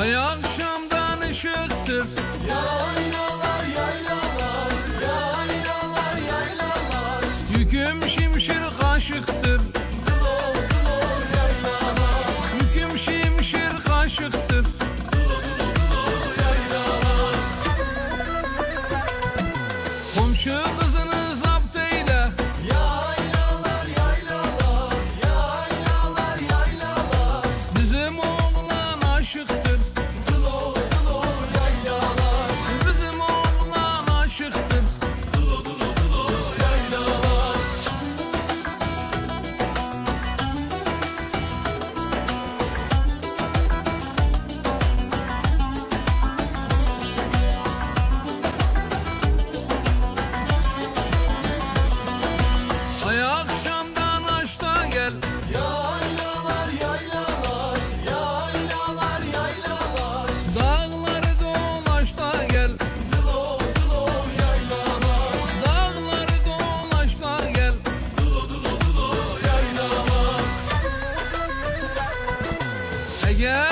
Ay akşamdan ışıktır Yaylalar yaylalar Yaylalar yaylalar. Yüküm şimşir kaşıktır. Dılo dılo yaylalar. Yüküm şimşir kaşıktır. Dılo dılo dılo yaylalar Komşu Yeah.